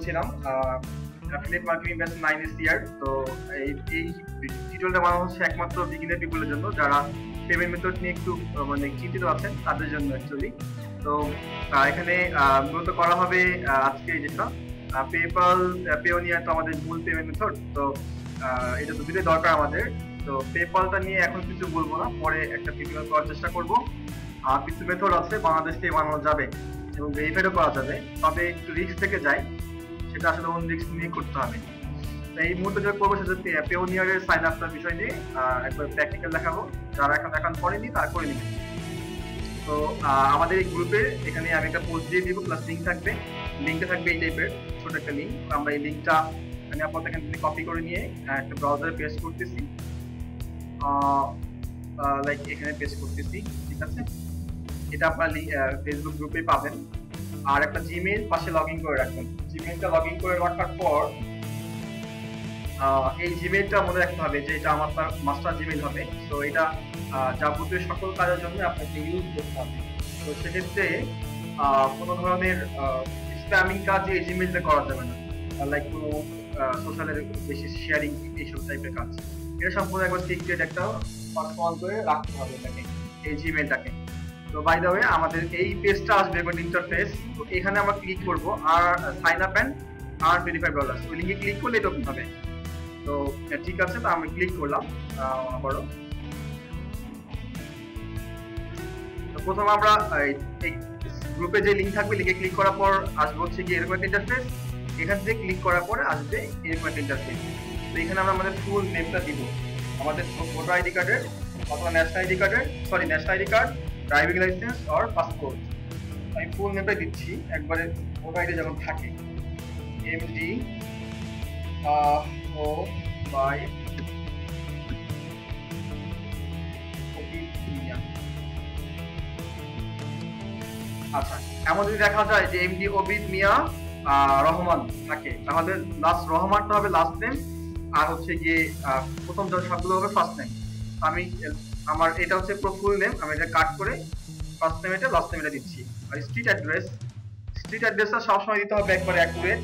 বলছিলাম affiliate marketing batch nine এস ইয়ার তো এই এই টিউটোরিয়ালটা বানানো হচ্ছে একমাত্র বিগিনার পিপলের জন্য যারা পেমেন্ট মেথড নিয়ে একটু মানে চিন্তিত আছেন, তাদের জন্য অ্যাকচুয়ালি তো এখানে মূলত করা হবে আজকে যেটা পেপাল পেওনিয়ার তো আমাদের মূল পেমেন্ট মেথড তো এটা তো দুটোই দরকার আমাদের। তো পেপালটা নিয়ে এখন কিছু বলব না, পরে একটা ভিডিও করার চেষ্টা করব। আর কিছু মেথড আছে, বাংলাদেশ থেকে বানানো যাবে এবং ভেরিফাইডও করা যাবে। তবে একটু রিস্ক থেকে যায় সেটা আসলে রিস্ক নিয়ে করতে হবে। তো এই মুহূর্তে করব সেটা পেওনিয়ারের সাইন আপটার বিষয় নিয়ে একবার প্র্যাকটিক্যাল দেখাবো। যারা এখন এখন করেনি, তারা করে তো আমাদের এই গ্রুপে এখানে আমি একটা পোস্ট দিয়ে দিব প্লাস লিঙ্ক থাকবে। লিঙ্কটা থাকবে এই টাইপের ছোট একটা লিঙ্ক আমরা এই লিঙ্কটা আমি আপাতত এখান থেকে কপি করে নিয়ে একটা ব্রাউজারে পেস্ট করতেছি। লাইক এখানে পেস্ট করতেছি, ঠিক আছে? এটা আপনার ফেসবুক গ্রুপে পাবেন। আর একটা জিমেইল পাশে লগ ইন করে রাখবেন। জিমেইলটা লগ ইন করে রাখার পর এই জিমেইলটা মনে রাখতে হবে, যে এটা আমার মাস্টার জিমেইল হবে। তো এটা যাবতীয় সকল কাজের জন্য আপনাকে ইউজ করতে হবে। তো সেক্ষেত্রে কোনো ধরনের স্প্যামিং কাজ এই জিমেইলটা করা যাবে না। লাইক কোনো সোশ্যালের বেশি শেয়ারিং এইসব টাইপের কাজ। এটা সম্পূর্ণ একবার সিক্রেট একটা পার্সোনাল করে রাখতে হবে এটাকে, এই জিমেইলটাকে তো বাই দ্য ওয়ে আমাদের এই পেজটা আসবে এবার ইন্টারফেস তো এখানে আমরা ক্লিক করব আর সাইন আপ এন্ড আর ভেরিফাই ডলার্স ওই লিঙ্কে ক্লিক করলে এটা হবে। তো ঠিক আছে, তো আমি ক্লিক করলাম। আবারও তো প্রথম আমরা, এই গ্রুপে যে লিঙ্ক থাকবে লিঙ্কে ক্লিক করার পর আসবে হচ্ছে কি এরকম একটা ইন্টারফেস এখান থেকে ক্লিক করার পরে আসবে এরকম একটা ইন্টারফেস তো এখানে আমরা আমাদের ফুল নেমটা দিব। আমাদের ভোটার আইডি কার্ডের অথবা ন্যাশনাল আইডি কার্ডের sorry national ID card driving licence আর পাসপোর্ট আমি ফুল নেমটা দিচ্ছি। একবারে আইডি যেমন থাকে। এম ডি ও বাই আচ্ছা এমন যদি দেখা যায় যে এমডি ওবিদ মিয়া রহমান থাকে, তাহলে লাস্ট রহমানটা হবে লাস্ট নেম আর হচ্ছে গিয়ে প্রথম যে শব্দগুলো হবে ফার্স্ট নেম আমি আমার, এটা হচ্ছে ফুল নেম আমি এটা কাট করে ফার্স্ট নেম এটা লাস্ট নেম এটা দিচ্ছি। আর স্ট্রিট অ্যাড্রেস স্ট্রিট অ্যাড্রেসটা সবসময় দিতে হবে একবারে অ্যাকুরেট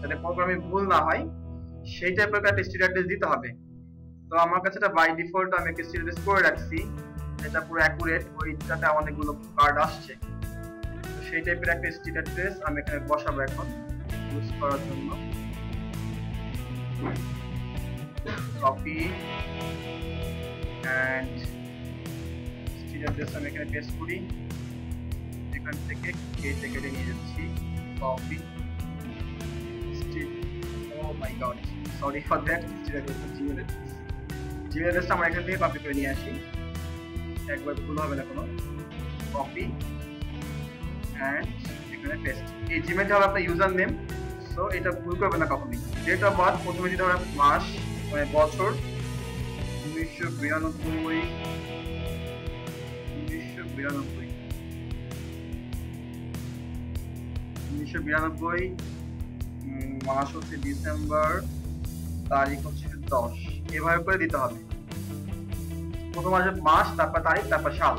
যাতে প্রোগ্রামে ভুল না হয়। সেই টাইপের একটা স্ট্রিট অ্যাড্রেস দিতে হবে। তো আমার কাছে এটা বাই ডিফল্ট আমি একটা স্ট্রিট অ্যাড্রেস করে রাখছি। এটা পুরো অ্যাকুরেট ওইটাতে অনেকগুলো কার্ড আসছে। তো সেই টাইপের একটা স্ট্রিট অ্যাড্রেস আমি এখানে বসাবো এখন ইউজ করার জন্য। কপি অ্যাড্রেস আমি এখানে পেস্ট করি। এখান থেকে কেটে কেটে নিয়ে যাচ্ছি। Copy sorry for that street address Gmail address Gmail আমরা এখান থেকে কপি করে নিয়ে আসি। একবার ভুল হবে না কোনো। কপি অ্যান্ড এখানে পেস্ট এই জিমেলটা হবে আপনার ইউজার নেম সো এটা ভুল করবে না কখনোই। ডেট অফ বার্থ প্রথমে হবে, মাস মানে বছর, উনিশশো বিরানব্বই বিরানব্বই। উনিশশো বিরানব্বই মাস হচ্ছে ডিসেম্বর তারিখ হচ্ছে দশ। এভাবে করে দিতে হবে। প্রথম আসবে মাস, তারপর তারিখ, তারপর সাল।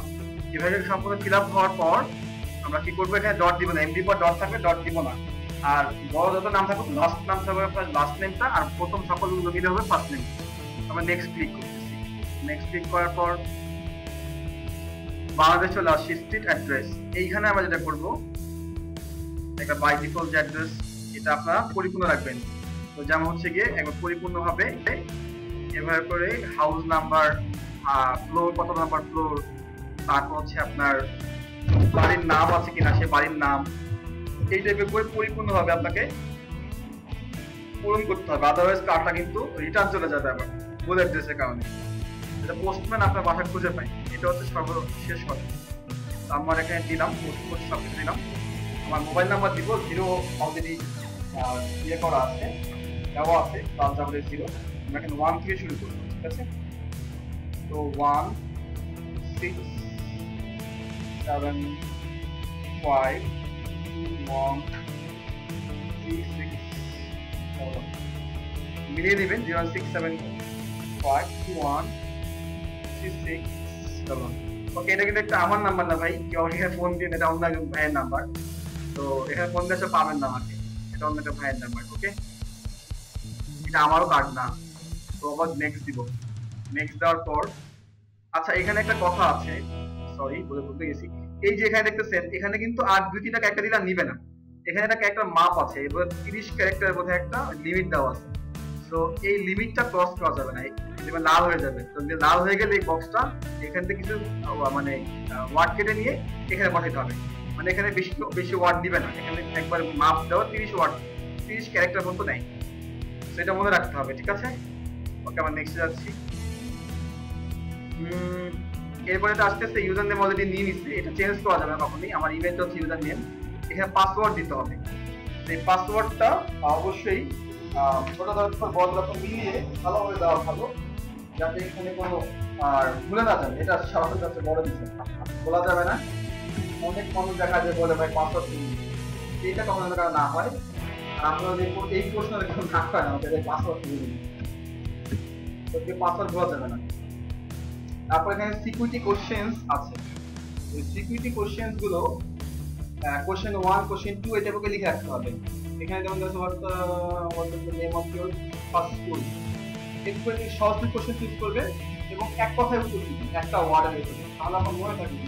এভাবে সম্পূর্ণ ফিল আপ হওয়ার পর আমরা কি করব এখানে ডট দিব না। এমডি পর ডট থাকবে ডট দিব না। আর বড় যত নাম থাকুক লাস্ট নাম থাকবে আপনার লাস্ট নেমটা আর প্রথম সকল মিলে হবে ফার্স্ট নেম আমরা নেক্সট ক্লিক করতেছি। নেক্সট ক্লিক করার পর বাংলাদেশ চলে আসছি স্ট্রিট অ্যাড্রেস এইখানে আমরা যেটা করব, একটা বাই ডিফল্ট যে অ্যাড্রেস এটা আপনারা পরিপূর্ণ রাখবেন। তো যেমন হচ্ছে গিয়ে, একবার পরিপূর্ণ হবে এভাবে করে হাউস নাম্বার ফ্লোর কত নাম্বার ফ্লোর তারপর হচ্ছে আপনার বাড়ির নাম আছে কিনা, সে বাড়ির নাম, এই টাইপের করে পরিপূর্ণ ভাবে আপনাকে পূরণ করতে হবে। আদারওয়াইজ কার্ডটা কিন্তু রিটার্ন চলে যাবে আবার ভুল অ্যাড্রেসের কারণে। এটা পোস্টম্যান আপনার বাসায় খুঁজে পাই এটা হচ্ছে সর্বশেষ কথা। আমার এখানে দিলাম পোস্ট পোস্ট সব কিছু দিলাম। আমার মোবাইল নাম্বার দিব জিরো অলরেডি ইয়ে করা আছে, দেওয়া আছে প্লাস ডাবল জিরো আমরা এখানে ওয়ান থেকে শুরু করব, ঠিক আছে? তো one six five, one, three, six seven মিলিয়ে নেবেন zero six seven five one okay এটা কিন্তু একটা আমার নাম্বার না ভাই। কেউ ফোন দিয়ে এটা অন্য একজন ভাইয়ের নাম্বার তো এখানে ফোন দিয়ে পাবেন না আমাকে এটা অন্য একটা ভাইয়ের নাম্বার ওকে এটা আমারও কার্ড না তো আবার নেক্সট দিব। নেক্সট দেওয়ার পর আচ্ছা এখানে একটা কথা আছে। সরি বলে বলতে গেছি। এই যে এখানে দেখতেছেন, এখানে কিন্তু আর দুই তিনটা ক্যারেক্টার দিলে নিবে না। এখানে একটা ক্যারেক্টার মাপ আছে, এবার তিরিশ ক্যারেক্টার বোধহয় একটা লিমিট দেওয়া আছে। তো এই লিমিটটা ক্রস করা যাবে না। এবার লাল হয়ে যাবে। তো লাল হয়ে গেলে এই বক্সটা এখান থেকে কিছু মানে ওয়ার্ড কেটে নিয়ে এখানে পাঠাতে হবে। মানে এখানে বেশি বেশি ওয়ার্ড দিবে না। এখানে একবার মাপ দেওয়া তিরিশ ওয়ার্ড তিরিশ ক্যারেক্টার মতো নেই সেটা মনে রাখতে হবে, ঠিক আছে? ওকে আমরা নেক্সট যাচ্ছি। এরপরে তো আস্তে আস্তে ইউজার নেম অলরেডি নিয়ে নিচ্ছে। এটা চেঞ্জ করা যাবে না কখনই। আমার ইমেলটা হচ্ছে ইউজার নেম এখানে পাসওয়ার্ড দিতে হবে। এই পাসওয়ার্ডটা অবশ্যই ছোট দরকার বড় ভালোভাবে দেওয়া ভালো, যাতে এখানে কোনো, আর ভুলে না এটা সবার যাবে না। অনেক মানুষ দেখা যায় বলে, ভাই হয়। এই প্রশ্ন যখন না আমাদের পাসওয়ার্ড দিন পাসওয়ার্ড বলা যাবে না। তারপর এখানে সিকিউরিটি কোশ্চেন্স আছে। সিকিউরিটি কোশ্চেন্সগুলো question one question two okay লিখে রাখতে হবে। এখানে যেমন দেখো is the name of your first school এরপর এই সহজ কোশ্চেন চুজ করবে এবং এক কথায় উত্তর দিবে, একটা ওয়ার্ডে লিখে দিবে তাহলে আপনার মনে থাকবে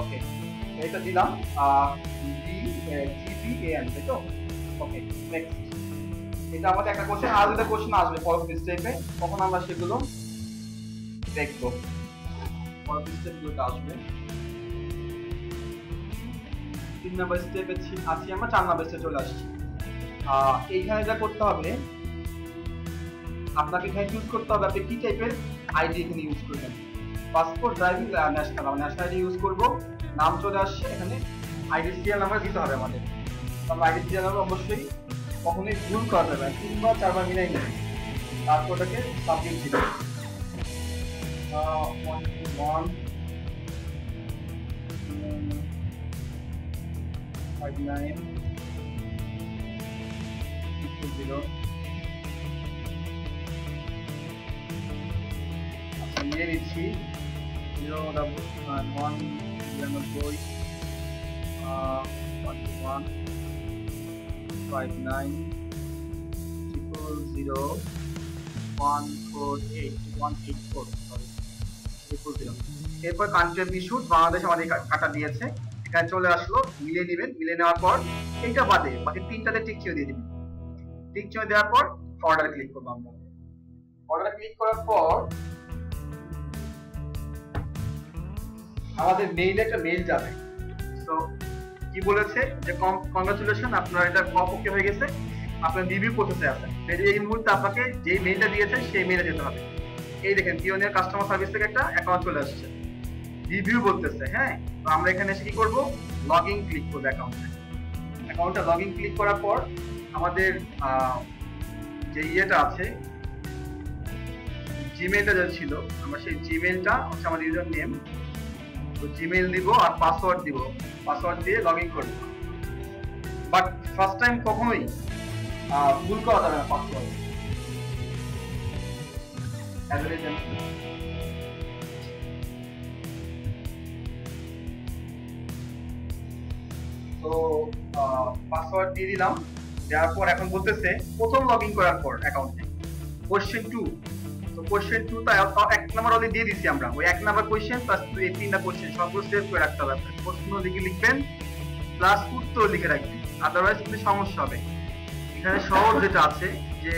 ওকে এটা দিলাম ডি জিপি এন তাই তো? ওকে নেক্সট এটা আমাদের একটা কোশ্চেন আর দুটো কোশ্চেন আসবে পরবর্তী স্টেপে তখন আমরা সেগুলো দেখব? পরবর্তী স্টেপগুলোতে আসবে। তিন নম্বর স্টেপে আছি আমরা, চার নম্বর স্টেপে চলে আসছি। এইখানে যা করতে হবে, আপনাকে এখানে চুজ করতে হবে আপনি কি টাইপের আইডি এখানে ইউজ করবেন। পাসপোর্ট ড্রাইভিং ন্যাশনাল আমরা ন্যাশনাল আইডি ইউজ করব। নাম চলে আসছে, এখানে আইডি সিরিয়াল নাম্বার দিতে হবে আমাদের। আমরা আইডি সিরিয়াল নাম্বার অবশ্যই কখনোই ভুল করা যাবে না। তিনবার, চারবার মিলাই নেই তারপর ওটাকে সাবমিট দিতে ওয়ান নিচ্ছি জিরো ডাবল ওয়ান নিরানব্বই one one five nine zero one four eight one eight four zero এরপর কান্ট্রি ইস্যুড বাংলাদেশ আমাদের কাটা দিয়েছে। এখানে চলে আসলো, মিলিয়ে নেবেন, মিলিয়ে নেওয়ার পর এইটা বাদে, বাকি তিনটাতে টিক চিহ্ন দিয়ে দিবেন। টিক চিহ্ন দেওয়ার পর অর্ডার ক্লিক করব আমরা। অর্ডার ক্লিক করার পর আমাদের মেইলে একটা মেইল যাবে। তো কি বলেছে? যে কংগ্রাচুলেশন আপনার এটা ওকে হয়ে গেছে। আপনার রিভিউ প্রসেসে আছেন এই মুহূর্তে আপনাকে যে মেইলটা দিয়েছে, সেই মেইলে যেতে হবে। এই দেখেন পিওনিয়ার কাস্টমার সার্ভিস থেকে একটা অ্যাকাউন্ট চলে আসছে। রিভিউ বলতেছে হ্যাঁ? তো আমরা এখানে এসে কি করব? লগ ইন ক্লিক করব অ্যাকাউন্টে অ্যাকাউন্টে লগ ইন ক্লিক করার পর আমাদের যে ইয়েটা আছে জিমেলটা যা ছিল, আমরা সেই জিমেলটা হচ্ছে আমার ইউজার নেম তো জিমেল দিব আর পাসওয়ার্ড দিব। পাসওয়ার্ড দিয়ে লগ ইন করব বাট ফার্স্ট টাইম কখনোই ভুল করা যাবে না পাসওয়ার্ড তো পাসওয়ার্ড দিয়ে দিলাম। দেওয়ার পর এখন বলতেছে প্রথম লগ ইন করার পর অ্যাকাউন্টে কোশ্চেন টু তো কোশ্চেন টু তা এক নাম্বার অলরেডি দিয়ে দিছি আমরা। ওই এক নাম্বার কোশ্চেন প্লাস এই তিনটা কোশ্চেন সবগুলো সেভ করে রাখতে হবে। প্রশ্ন লিখে লিখবেন প্লাস উত্তর লিখে রাখবেন। আদারওয়াইজ কিন্তু সমস্যা হবে। এখানে সহজ যেটা আছে যে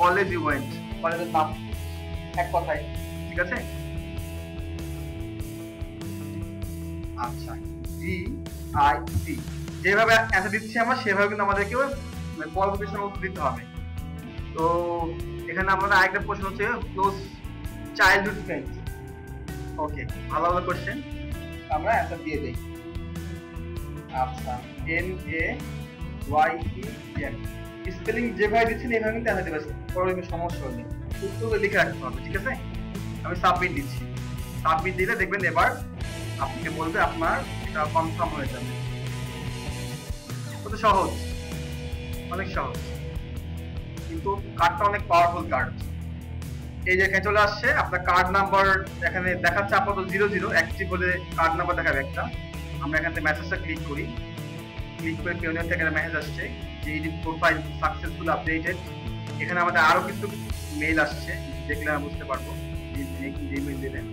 কলেজ ইউ ওয়েন্ট কলেজের নাম। এক কথায়। ঠিক আছে? আচ্ছা। জি আই সি যেভাবে অ্যান্সার দিচ্ছি আমরা, সেভাবে কিন্তু আমাদেরকেও পরবর্তী প্রশ্নের উত্তর দিতে হবে। তো এখানে আমাদের আরেকটা প্রশ্ন হচ্ছে ক্লোজ চাইল্ডহুড ফ্রেন্ডস ওকে ভালো ভালো কোশ্চেন আমরা অ্যান্সার দিয়ে দিই। আচ্ছা N A Y E N spelling যেভাবে দিচ্ছেন এইভাবে কিন্তু অ্যান্সার দেবে পরে সমস্যা হলে উত্তর লিখে রাখতে হবে, ঠিক আছে? আমি সাবমিট দিচ্ছি। সাবমিট দিলে দেখবেন এবার আপনাকে বলবে আপনার এটা কনফার্ম হয়ে যাবে। সহজ। অনেক সহজ। কিন্তু কার্ডটা অনেক পাওয়ারফুল কার্ড এই যে এখানে চলে আসছে, আপনার কার্ড নাম্বার এখানে দেখাচ্ছে আপাতত জিরো জিরো অ্যাক্টিভ বলে কার্ড নাম্বার দেখাবে একটা। আমরা এখান থেকে মেসেজটা ক্লিক করি। ক্লিক করে পিওনিয়ার থেকে একটা মেসেজ আসছে। যে এডিট প্রোফাইল সাকসেসফুল আপডেটেড এখানে আমাদের আরও কিছু মেইল আসছে। দেখলে আমরা বুঝতে পারব। যে মেইল দিলেন।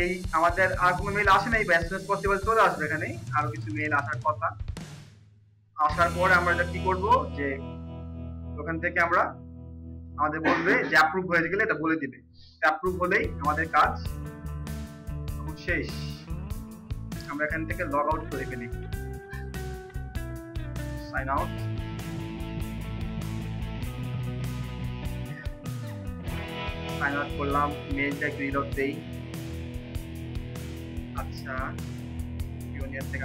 এই আমাদের আর কোনো মেল আসে নাই অ্যাজ সুন পসিবল চলে আসবে এখানে আরও কিছু মেল আসার কথা। আসার পর আমরা এটা কি করব যে, ওখান থেকে আমরা আমাদের বলবে যে অ্যাপ্রুভ হয়ে গেলে এটা বলে দিবে। অ্যাপ্রুভ হলেই আমাদের কাজ শেষ। আমরা এখান থেকে লগ আউট করে ফেলি। সাইন আউট সাইন আউট করলাম একটু রিলোড দেই। আচ্ছা ইউনিয়ন থেকে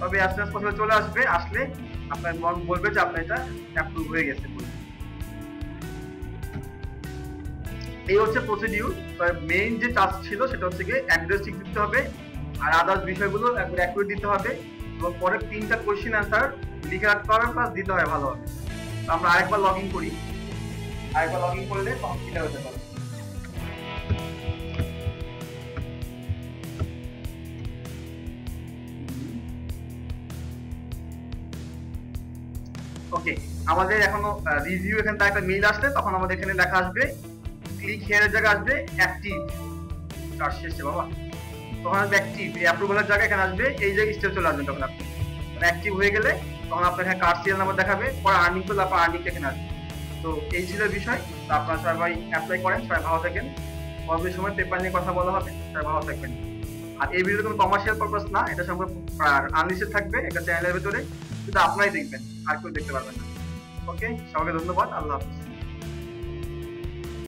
তবে চলে আসবে, আসলে আপনার মন বলবে যে আপনার এটা অ্যাপ্রুভ হয়ে গেছে এই হচ্ছে প্রসিডিউর মেইন যে টাস্ক ছিল সেটা হচ্ছে গিয়ে অ্যাড্রেস ঠিক দিতে হবে, আর আদার্স বিষয়গুলো একবার অ্যাকুরেট দিতে হবে, এবং পরে তিনটা কোয়েশ্চেন অ্যান্সার লিখে রাখতে হবে প্লাস দিতে হবে ভালোভাবে। আমরা আরেকবার লগ ইন করি। আরেকবার লগ ইন করলে ক্লিয়ার হতে পারে। আমাদের এখনও রিভিউ এখান থেকে একটা মেইল আসলে তখন আমাদের এখানে লেখা আসবে। ক্লিক হেয়ারের জায়গায় আসবে অ্যাক্টিভ কাজ শেষে বাবা তখন আসবে অ্যাক্টিভ অ্যাপ্রুভালের জায়গায় এখানে আসবে, এই জায়গায় স্টেপ চলে আসবে তখন আপনি। অ্যাক্টিভ হয়ে গেলে তখন আপনার এখানে কার্ড সিরিয়াল নাম্বার দেখাবে, পরে আর্নিং করলে আপনার আর্নিং এখানে আসবে। তো এই ছিল বিষয়, তো আপনারা সবাই অ্যাপ্লাই করেন, সবাই ভালো থাকেন। পরবর্তী সময় পেপার নিয়ে কথা বলা হবে, সবাই ভালো থাকবেন। আর এই ভিডিও কোনো কমার্শিয়াল পারপাস না, এটা সম্পর্কে আনলিস্টেড থাকবে একটা চ্যানেলের ভেতরে শুধু আপনারাই দেখবেন, আর কেউ দেখতে পারবেন না। ওকে সবাইকে ধন্যবাদ আল্লাহ হাফিজ